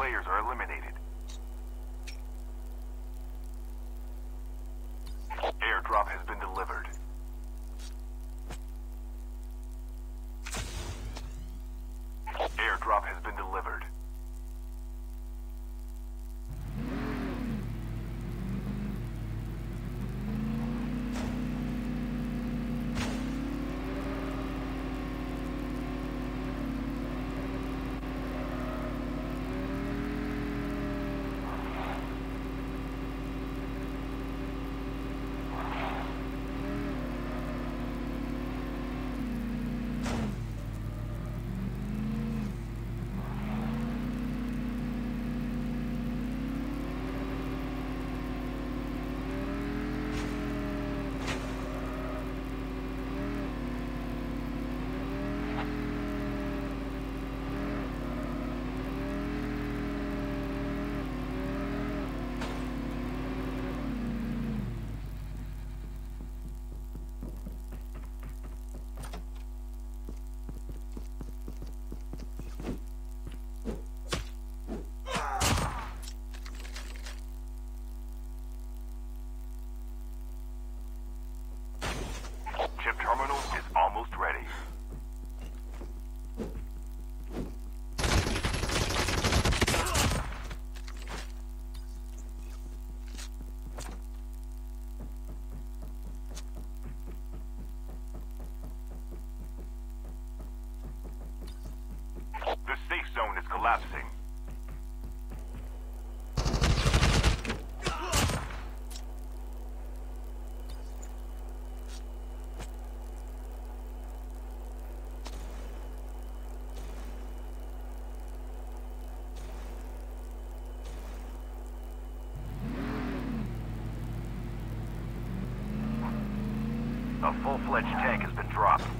players are eliminated. A full-fledged tank has been dropped.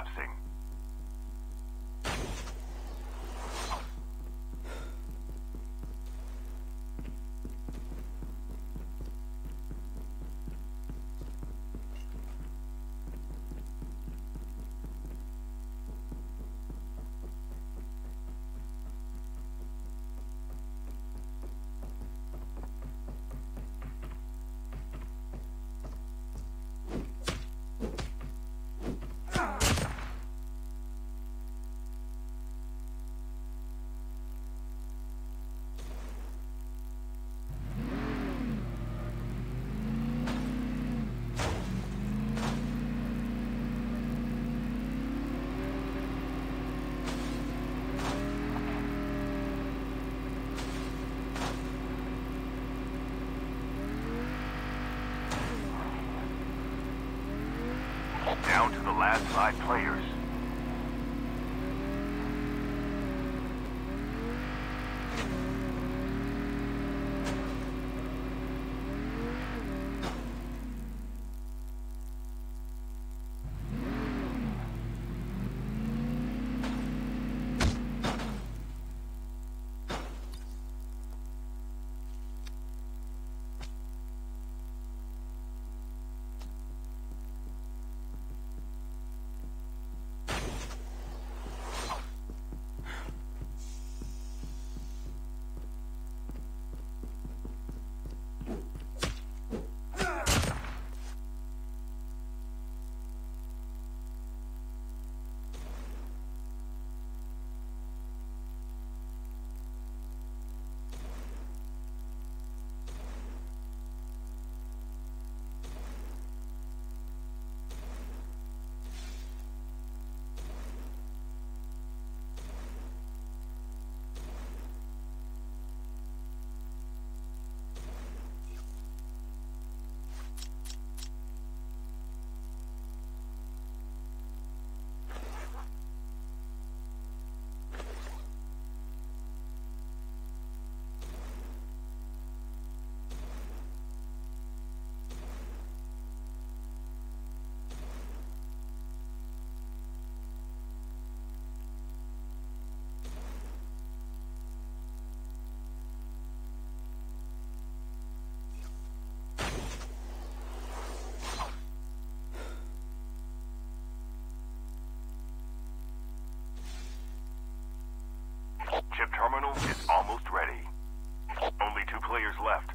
Collapsing. The last five players. terminal is almost ready. Only two players left.